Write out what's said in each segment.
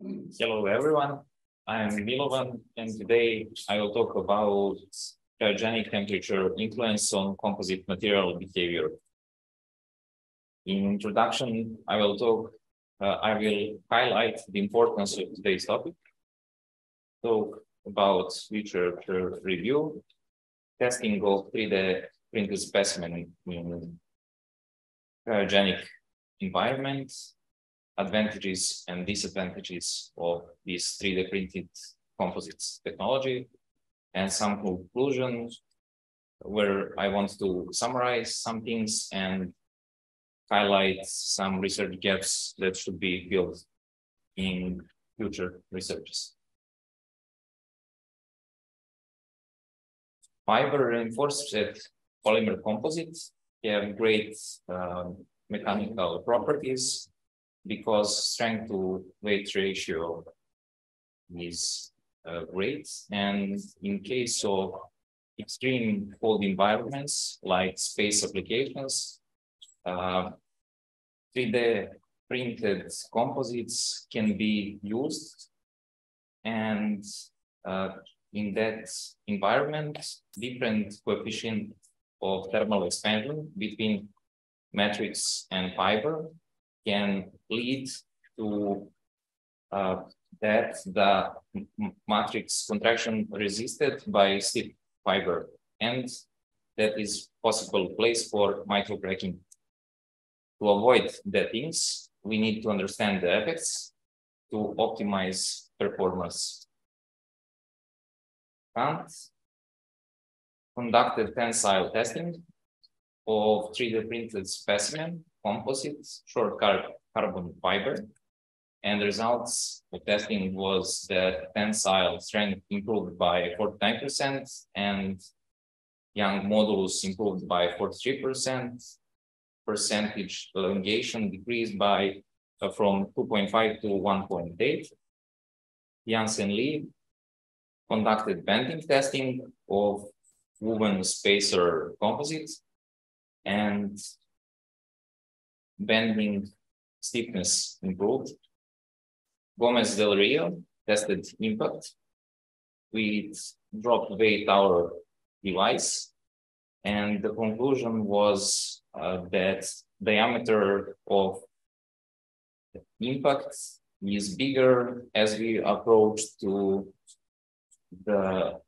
Hello, everyone. I'm Milovan, and today I will talk about cryogenic temperature influence on composite material behavior. In introduction, I will talk, uh, I will highlight the importance of today's topic, talk about future review, testing of 3D printed specimen in cryogenic environments, advantages and disadvantages of this 3D printed composites technology and some conclusions where I want to summarize some things and highlight some research gaps that should be filled in future researches. Fiber reinforced polymer composites have great uh, mechanical properties because strength to weight ratio is uh, great. And in case of extreme cold environments like space applications, uh, 3D printed composites can be used. And uh, in that environment, different coefficient of thermal expansion between matrix and fiber can lead to uh, that the matrix contraction resisted by stiff fiber and that is possible place for microcracking. To avoid the things, we need to understand the effects to optimize performance. Kant conducted tensile testing of 3D printed specimen composites, short car carbon fiber. And the results of testing was that tensile strength improved by 49% and young modulus improved by 43%. Percentage elongation decreased by uh, from 2.5 to 1.8. Janssen Lee conducted bending testing of woven spacer composites and bending stiffness improved. Gomez Del Rio tested impact with dropped weight hour device. And the conclusion was uh, that diameter of impact is bigger as we approach to the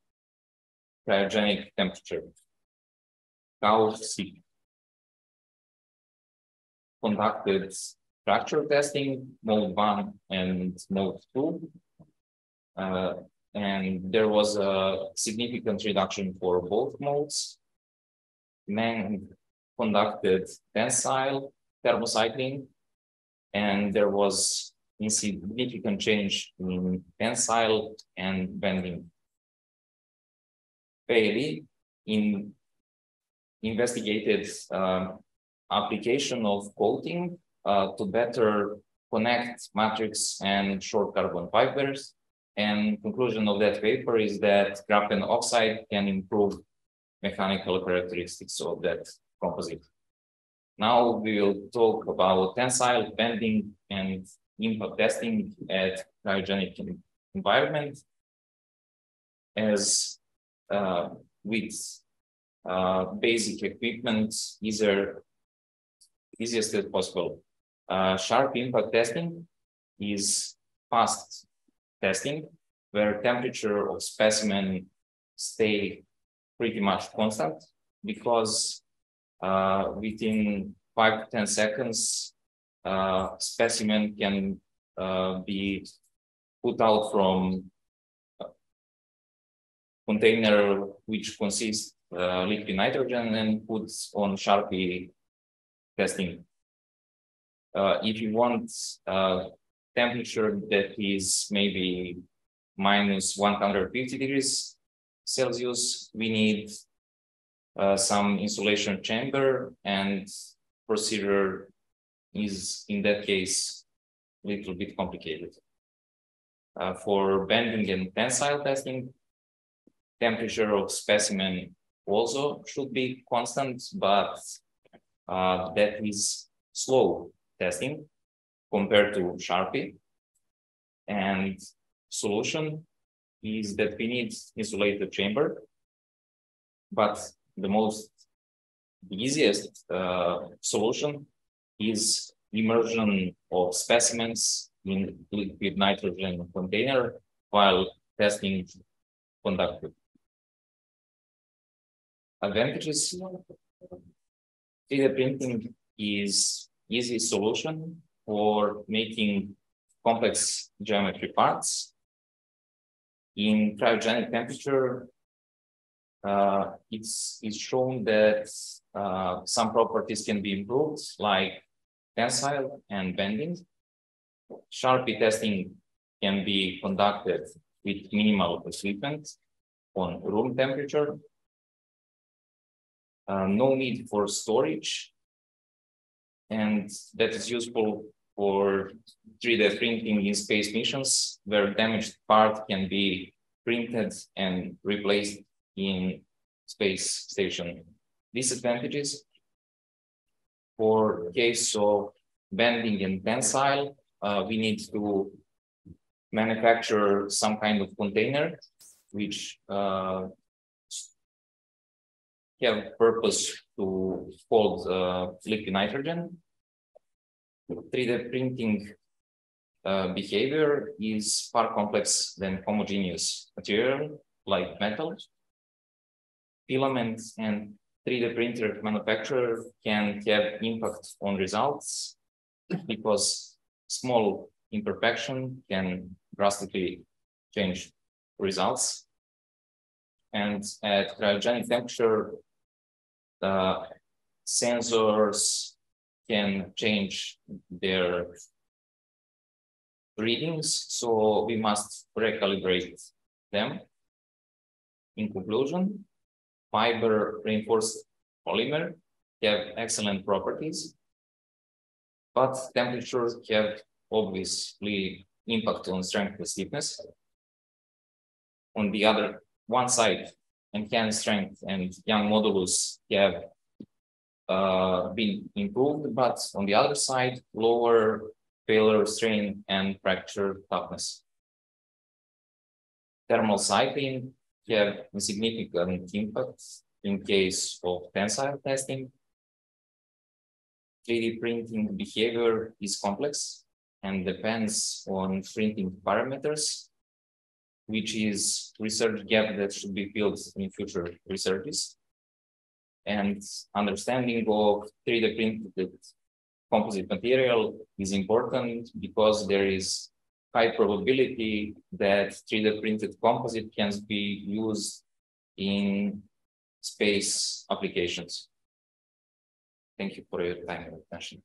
cryogenic temperature. How conducted structure testing, mode one and mode two. Uh, and there was a significant reduction for both modes. Men conducted tensile thermocycling, and there was insignificant change in tensile and bending. Bailey in investigated um, application of coating uh, to better connect matrix and short carbon fibers. And conclusion of that paper is that graphene oxide can improve mechanical characteristics of that composite. Now we will talk about tensile bending and impact testing at cryogenic environment as uh, with uh, basic equipment, either easiest as possible. Uh, Charpy impact testing is fast testing where temperature of specimen stay pretty much constant because uh, within five to 10 seconds, uh, specimen can uh, be put out from container which consists uh, liquid nitrogen and put on Charpy testing. Uh, if you want uh, temperature that is maybe minus 150 degrees Celsius, we need uh, some insulation chamber and procedure is in that case a little bit complicated. Uh, for bending and tensile testing, temperature of specimen also should be constant, but uh, that is slow testing compared to Charpy. And solution is that we need insulated chamber. But the most easiest uh, solution is immersion of specimens in liquid nitrogen container while testing conducted. Advantages 3D printing is easy solution for making complex geometry parts. In cryogenic temperature, uh, it's, it's shown that uh, some properties can be improved, like tensile and bending. Charpy testing can be conducted with minimal equipment on room temperature. Uh, no need for storage. And that is useful for 3D printing in space missions where damaged part can be printed and replaced in space station. Disadvantages for case of bending and tensile, uh, we need to manufacture some kind of container which uh, have purpose to hold uh, liquid nitrogen. 3D printing uh, behavior is far complex than homogeneous material like metal. Filament and 3D printer manufacturer can have impact on results because small imperfection can drastically change results. And at cryogenic temperature, the sensors can change their readings, so we must recalibrate them. In conclusion, fiber reinforced polymer have excellent properties, but temperatures have obviously impact on strength and stiffness. On the other one side, enhanced strength and young modulus have uh, been improved, but on the other side, lower failure strain and fracture toughness. Thermal cycling have a significant impact in case of tensile testing. 3D printing behavior is complex and depends on printing parameters, which is research gap that should be filled in future researches. And understanding of 3D printed composite material is important because there is high probability that 3D printed composite can be used in space applications. Thank you for your time and attention.